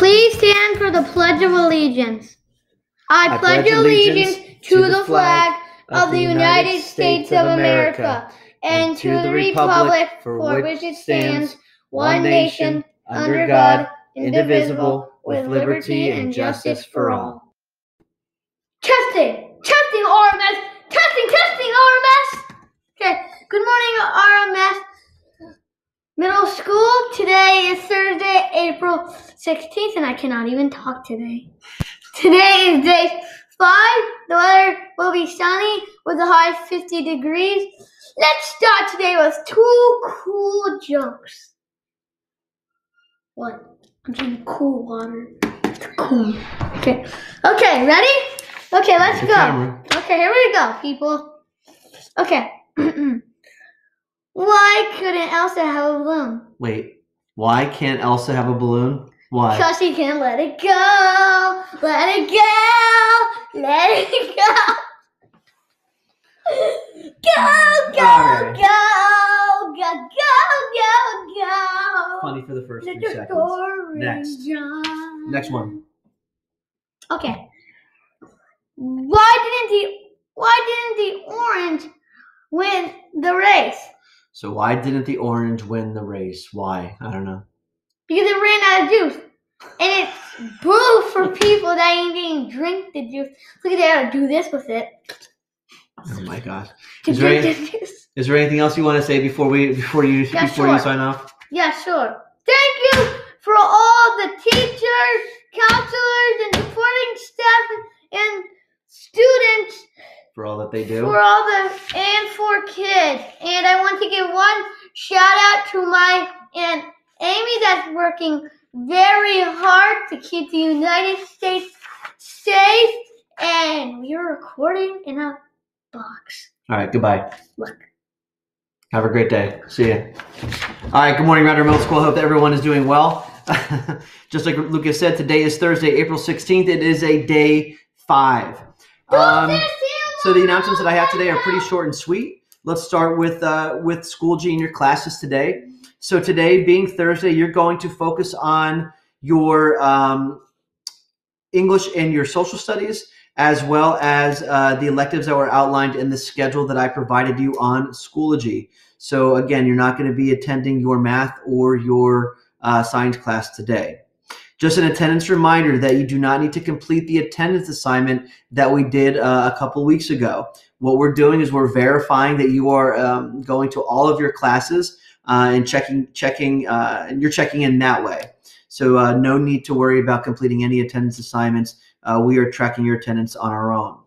Please stand for the Pledge of Allegiance. I, pledge allegiance to the flag of the United States of America and to the republic for which it stands, one nation, under God, indivisible, with liberty and justice for all. Testing! Testing RMS! Testing, testing RMS! Okay, good morning RMS Middle School. Today is Thursday, April 16th, and I cannot even talk today. Today is day five. The weather will be sunny with a high 50 degrees. Let's start today with two cool jokes. One, I'm drinking cool water. It's cool. Okay. Okay, ready? Okay, let's go. camera. Okay, here we go, people. Okay. Why couldn't Elsa have a balloon? Wait, why can't Elsa have a balloon? Why? Because she can let it go, let it go, let it go. Go, go, Alright. go, go, go, go, go. Funny for the first Let few seconds. Next. run. Next one. Okay. Why didn't the why didn't the orange win the race? So why didn't the orange win the race? Why? I don't know. Because it ran out of juice. And it's boo for people that ain't even drink the juice. Look at that, do this with it. Oh my gosh. To Is there drink any- the juice. Is there anything else you want to say before we before you Yeah, before sure. you sign off? Yeah, sure. Thank you for all the teachers, counselors, and supporting staff and students For all that they do. for all the and for kids. I want to give one shout out to my aunt Amy that's working very hard to keep the United States safe. And we are recording in a box. All right. Goodbye. Look. Have a great day. See ya. All right. Good morning, Radnor Middle School. Hope everyone is doing well. Just like Lucas said, today is Thursday, April 16th. It is a day five. Um, So the announcements that I have today are pretty short and sweet. Let's start with uh, with school junior classes today. So today, being Thursday, you're going to focus on your um, English and your social studies, as well as uh, the electives that were outlined in the schedule that I provided you on Schoology. So again, you're not going to be attending your math or your uh, science class today. Just an attendance reminder that you do not need to complete the attendance assignment that we did uh, a couple weeks ago. What we're doing is we're verifying that you are um, going to all of your classes uh, and checking checking uh, and you're checking in that way. So uh, no need to worry about completing any attendance assignments. Uh, we are tracking your attendance on our own.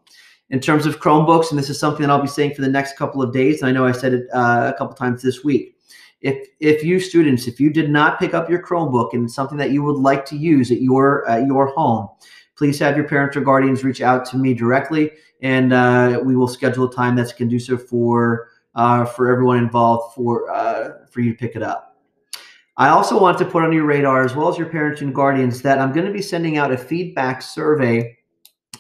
In terms of Chromebooks, and this is something that I'll be saying for the next couple of days, and I know I said it uh, a couple times this week. If if you students, if you did not pick up your Chromebook and something that you would like to use at your at your home, please have your parents or guardians reach out to me directly, and uh, we will schedule a time that's conducive for uh, for everyone involved for uh, for you to pick it up. I also want to put on your radar, as well as your parents and guardians, that I'm going to be sending out a feedback survey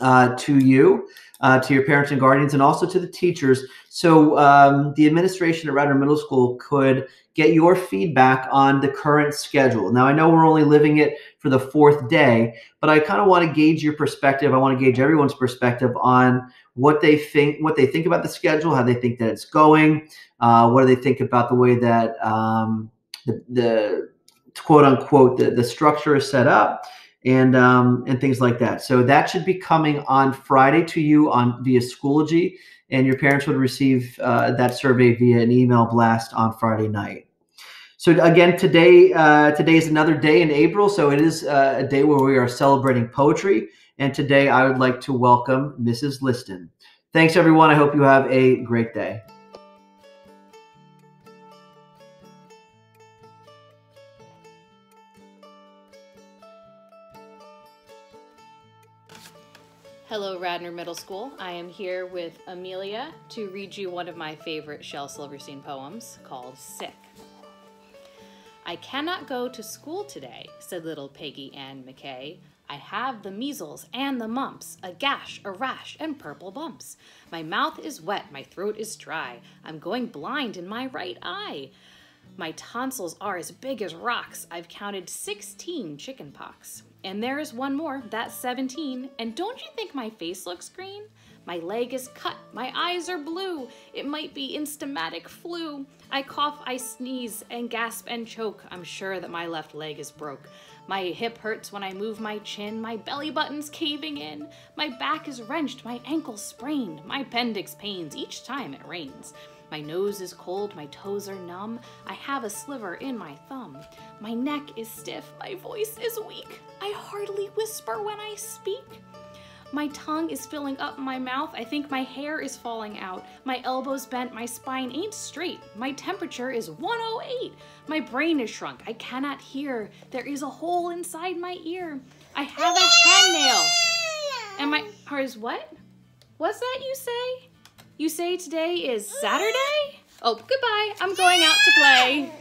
uh, to you, uh, to your parents and guardians, and also to the teachers. So um, the administration at Radnor Middle School could get your feedback on the current schedule. Now, I know we're only living it for the fourth day, but I kind of want to gauge your perspective. I want to gauge everyone's perspective on what they think, what they think about the schedule, how they think that it's going, uh, what do they think about the way that um, the, the quote unquote the, the structure is set up and um, and things like that. So that should be coming on Friday to you on via Schoology, and your parents would receive uh, that survey via an email blast on Friday night. So again, today uh, today is another day in April, so it is uh, a day where we are celebrating poetry. And today, I would like to welcome Mrs. Liston. Thanks, everyone. I hope you have a great day. Hello, Radnor Middle School. I am here with Amelia to read you one of my favorite Shel Silverstein poems called Sick. I cannot go to school today, said little Peggy Ann McKay. I have the measles and the mumps, a gash, a rash, and purple bumps. My mouth is wet, my throat is dry. I'm going blind in my right eye. My tonsils are as big as rocks. I've counted 16 chicken pox. And there is one more, that's 17. And don't you think my face looks green? My leg is cut, my eyes are blue. It might be instamatic flu. I cough, I sneeze, and gasp and choke. I'm sure that my left leg is broke. My hip hurts when I move my chin, my belly button's caving in. My back is wrenched, my ankle sprained, my appendix pains each time it rains. My nose is cold, my toes are numb. I have a sliver in my thumb. My neck is stiff, my voice is weak. I hardly whisper when I speak. My tongue is filling up my mouth. I think my hair is falling out. My elbows bent. My spine ain't straight. My temperature is 108. My brain is shrunk. I cannot hear. There is a hole inside my ear. I have a hangnail. And my, or is what? What's that you say? You say today is Saturday? Oh, goodbye. I'm going out to play.